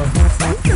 Uh-huh.